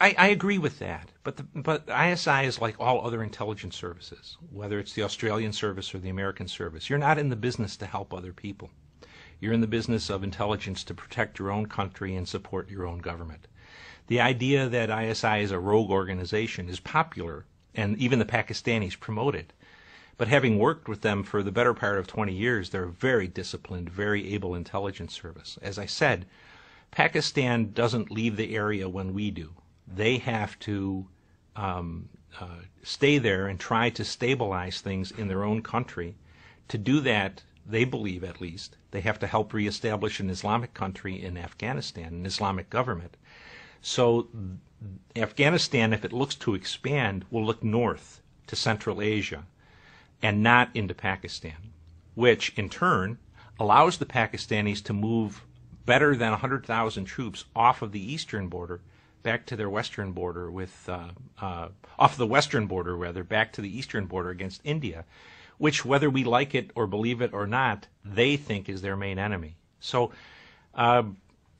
I, I agree with that, but the, but ISI is like all other intelligence services, whether it's the Australian service or the American service. You're not in the business to help other people. You're in the business of intelligence to protect your own country and support your own government. The idea that ISI is a rogue organization is popular, and even the Pakistanis promote it. But having worked with them for the better part of 20 years, they're a very disciplined, very able intelligence service. As I said, Pakistan doesn't leave the area when we do. They have to um, uh, stay there and try to stabilize things in their own country. To do that, they believe at least, they have to help reestablish an Islamic country in Afghanistan, an Islamic government. So Afghanistan, if it looks to expand, will look north to Central Asia and not into Pakistan, which in turn allows the Pakistanis to move better than 100,000 troops off of the eastern border back to their western border with uh, uh, off the western border rather back to the eastern border against India, which, whether we like it or believe it or not, they think is their main enemy. So uh,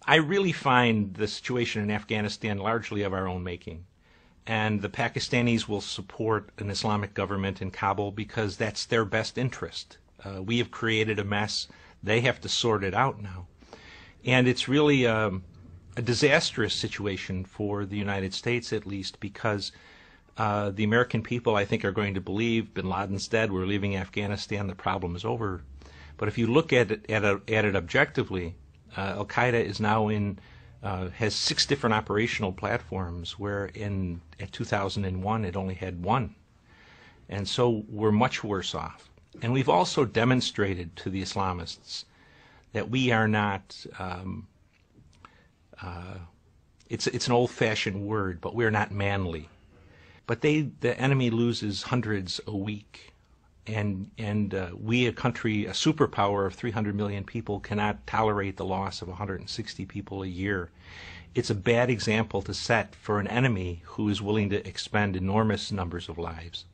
I really find the situation in Afghanistan largely of our own making. And the Pakistanis will support an Islamic government in Kabul because that's their best interest. Uh, we have created a mess. They have to sort it out now. And it's really um, a disastrous situation for the United States, at least, because uh, the American people, I think, are going to believe bin Laden's dead, we're leaving Afghanistan, the problem is over. But if you look at it, at, a, at it objectively, uh, Al Qaeda is now in uh, has six different operational platforms, where in, in 2001 it only had one, and so we're much worse off. And we've also demonstrated to the Islamists that we are not. Um, it's it's an old-fashioned word, but we're not manly but they the enemy loses hundreds a week, and and uh, we a country a superpower of 300 million people cannot tolerate the loss of 160 people a year. It's a bad example to set for an enemy who is willing to expend enormous numbers of lives.